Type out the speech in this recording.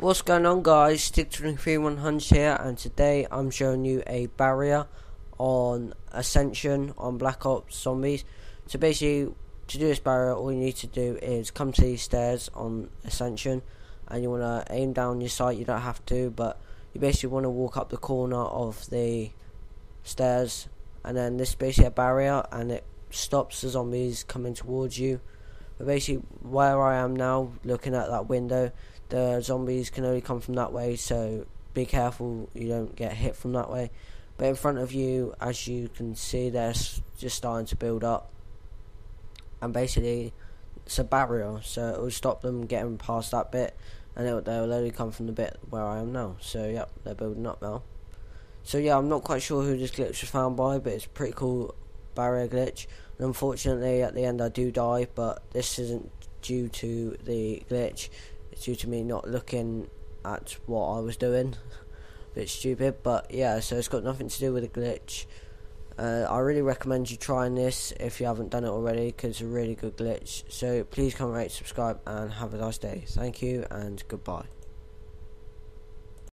What's going on guys, Stig23100 here and today I'm showing you a barrier on Ascension on Black Ops Zombies. So basically to do this barrier all you need to do is come to these stairs on Ascension and you want to aim down your sight, you don't have to but you basically want to walk up the corner of the stairs and then this is basically a barrier and it stops the zombies coming towards you. But basically where I am now looking at that window the zombies can only come from that way, so be careful you don't get hit from that way. But in front of you, as you can see, they're just starting to build up, and basically it's a barrier, so it will stop them getting past that bit, and it, they'll only come from the bit where I am now. So yep, they're building up now. So yeah, I'm not quite sure who this glitch was found by, but it's pretty cool barrier glitch. And unfortunately, at the end I do die, but this isn't due to the glitch It's due to me not looking at what I was doing. a bit stupid, but yeah, so it's got nothing to do with the glitch. Uh, I really recommend you trying this if you haven't done it already because it's a really good glitch. So please comment, rate, subscribe, and have a nice day. Thank you and goodbye.